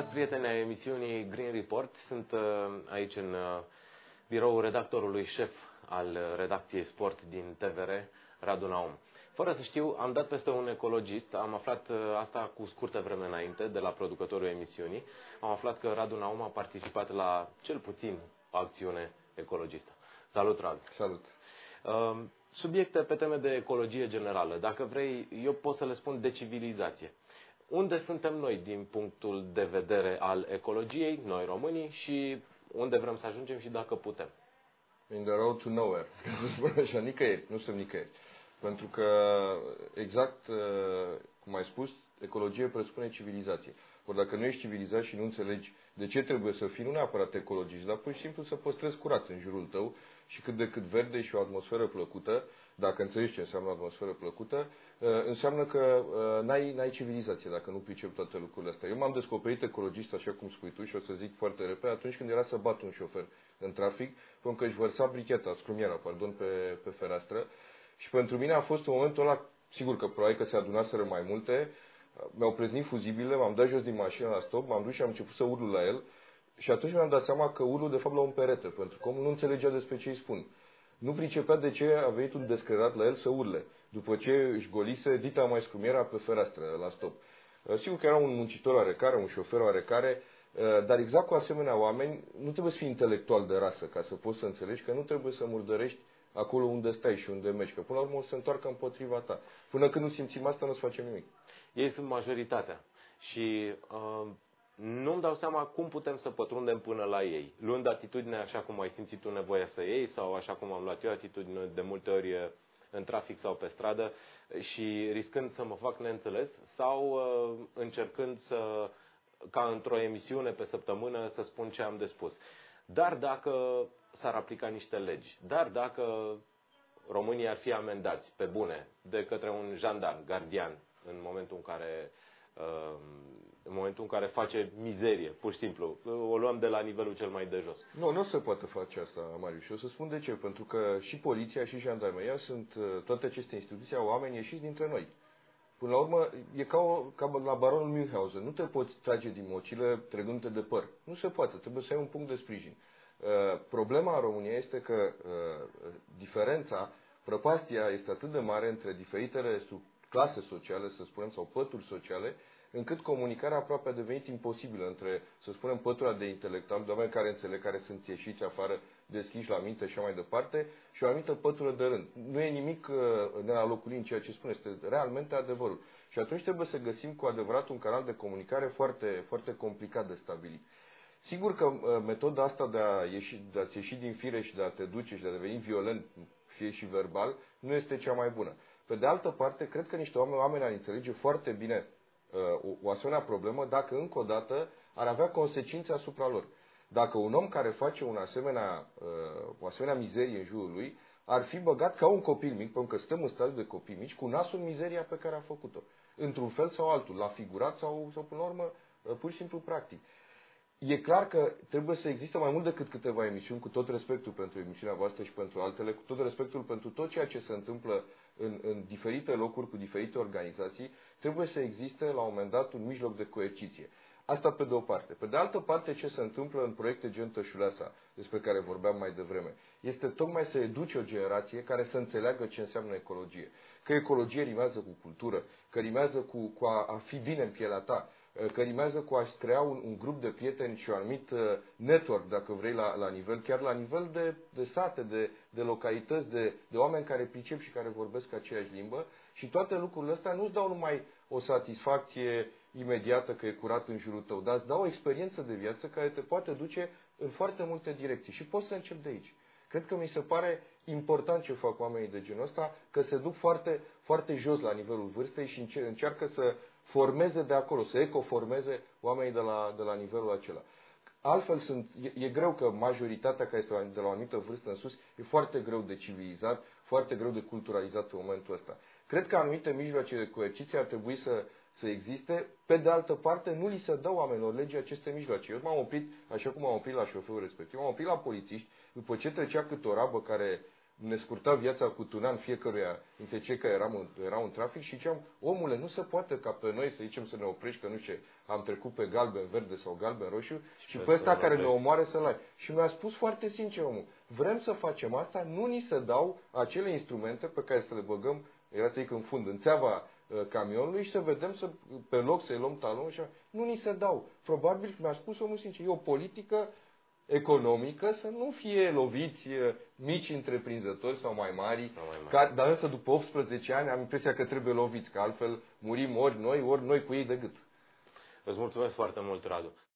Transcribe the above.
Stimați prieteni ai emisiunii Green Report, sunt uh, aici în uh, biroul redactorului șef al redacției sport din TVR, Radu Naum. Fără să știu, am dat peste un ecologist, am aflat uh, asta cu scurtă vreme înainte de la producătorul emisiunii, am aflat că Radu Naum a participat la cel puțin o acțiune ecologistă. Salut, Radu! Salut! Subiecte pe teme de ecologie generală. Dacă vrei, eu pot să le spun de civilizație unde suntem noi din punctul de vedere al ecologiei, noi românii, și unde vrem să ajungem și dacă putem. In the road to nowhere, ca să spun așa, nicăieri, nu suntem nicăieri. Pentru că, exact uh, cum ai spus, ecologie presupune civilizație. Ori dacă nu ești civilizat și nu înțelegi de ce trebuie să fii, nu neapărat ecologist, dar pur și simplu să păstrezi curat în jurul tău și cât de cât verde și o atmosferă plăcută, dacă înțelegi ce înseamnă atmosferă plăcută, uh, înseamnă că uh, n-ai, n-ai civilizație dacă nu pricep toate lucrurile astea. Eu m-am descoperit ecologist, așa cum spui tu, și o să zic foarte repede, atunci când era să bat un șofer în trafic, pentru că își vărsa bricheta, scrumiera, pardon, pe, pe fereastră. Și pentru mine a fost un momentul ăla, sigur că probabil că se adunaseră mai multe, mi-au preznit fuzibile, m-am dat jos din mașină la stop, m-am dus și am început să urlu la el. Și atunci mi-am dat seama că urlu de fapt la un perete, pentru că omul nu înțelegea despre ce îi spun nu pricepea de ce a venit un descredat la el să urle, după ce își golise dita mai scumiera pe fereastră la stop. Uh, sigur că era un muncitor oarecare, un șofer oarecare, uh, dar exact cu asemenea oameni, nu trebuie să fii intelectual de rasă ca să poți să înțelegi că nu trebuie să murdărești acolo unde stai și unde mergi, că până la urmă o să se întoarcă împotriva ta. Până când nu simțim asta, nu o să facem nimic. Ei sunt majoritatea. Și uh, nu-mi dau seama cum putem să pătrundem până la ei, luând atitudine așa cum ai simțit tu nevoia să iei sau așa cum am luat eu atitudine de multe ori eh, în trafic sau pe stradă și riscând să mă fac neînțeles sau uh, încercând să, ca într-o emisiune pe săptămână, să spun ce am de spus. Dar dacă s-ar aplica niște legi, dar dacă românii ar fi amendați pe bune de către un jandarm, gardian, în momentul în care uh, în momentul în care face mizerie, pur și simplu. O luăm de la nivelul cel mai de jos. Nu, nu se poate face asta, Marius. Și o să spun de ce. Pentru că și poliția și jandarmeria sunt, uh, toate aceste instituții, au oameni ieșiți dintre noi. Până la urmă, e ca, o, ca la baronul Münchhausen. Nu te poți trage din mocile trăgându-te de păr. Nu se poate. Trebuie să ai un punct de sprijin. Uh, problema în România este că uh, diferența, prăpastia este atât de mare între diferitele clase sociale, să spunem, sau pături sociale, încât comunicarea aproape a devenit imposibilă între, să spunem, pătura de intelectual, de oameni care înțeleg, care sunt ieșiți afară, deschiși la minte și așa mai departe, și o anumită pătură de rând. Nu e nimic uh, de la locul în ceea ce spune, este realmente adevărul. Și atunci trebuie să găsim cu adevărat un canal de comunicare foarte, foarte complicat de stabilit. Sigur că uh, metoda asta de a, ieși, de a ieși din fire și de a te duce și de a deveni violent, fie și verbal, nu este cea mai bună. Pe de altă parte, cred că niște oameni, oameni ar înțelege foarte bine Uh, o asemenea problemă dacă încă o dată ar avea consecințe asupra lor. Dacă un om care face un asemenea, uh, o asemenea mizerie în jurul lui ar fi băgat ca un copil mic, pentru că stăm în stadiu de copii mici, cu nasul în mizeria pe care a făcut-o. Într-un fel sau altul, la figurat sau, sau până la urmă, uh, pur și simplu practic. E clar că trebuie să existe mai mult decât câteva emisiuni, cu tot respectul pentru emisiunea voastră și pentru altele, cu tot respectul pentru tot ceea ce se întâmplă în, în diferite locuri, cu diferite organizații, trebuie să existe la un moment dat un mijloc de coerciție. Asta pe de o parte. Pe de altă parte, ce se întâmplă în proiecte gen Tășuleasa, despre care vorbeam mai devreme, este tocmai să educe o generație care să înțeleagă ce înseamnă ecologie. Că ecologie rimează cu cultură, că rimează cu, cu a, a fi bine în pielea ta, Uh, că rimează cu a-și crea un, un grup de prieteni și un anumit uh, network, dacă vrei, la, la nivel, chiar la nivel de, de sate, de, de localități, de, de oameni care pricep și care vorbesc aceeași limbă și toate lucrurile astea nu-ți dau numai o satisfacție imediată că e curat în jurul tău, dar îți dau o experiență de viață care te poate duce în foarte multe direcții și poți să începi de aici. Cred că mi se pare important ce fac oamenii de genul ăsta, că se duc foarte, foarte jos la nivelul vârstei și încearcă să formeze de acolo, să ecoformeze oamenii de la, de la nivelul acela. Altfel sunt, e, e greu că majoritatea care este de la o anumită vârstă în sus e foarte greu de civilizat, foarte greu de culturalizat pe momentul ăsta. Cred că anumite mijloace de coerciție ar trebui să, să existe. Pe de altă parte, nu li se dă oamenilor legii aceste mijloace. Eu m-am oprit, așa cum m-am oprit la șoferul respectiv, m-am oprit la polițiști, după ce trecea câte o rabă care ne scurta viața cu tunan fiecăruia dintre cei care eram, erau în trafic și ziceam, omule, nu se poate ca pe noi să zicem să ne oprești, că nu știu, am trecut pe galben verde sau galben roșu și, și pe ăsta care ne omoare să-l ai. Și mi-a spus foarte sincer omul, vrem să facem asta, nu ni se dau acele instrumente pe care să le băgăm, era să zic în fund, în țeava uh, camionului și să vedem să, pe loc să-i luăm talon și nu ni se dau. Probabil, mi-a spus omul sincer, e o politică economică să nu fie loviți mici întreprinzători sau mai mari, sau mai mari. Ca, dar însă după 18 ani am impresia că trebuie loviți, că altfel murim ori noi, ori noi cu ei de gât. Îți mulțumesc foarte mult, Radu.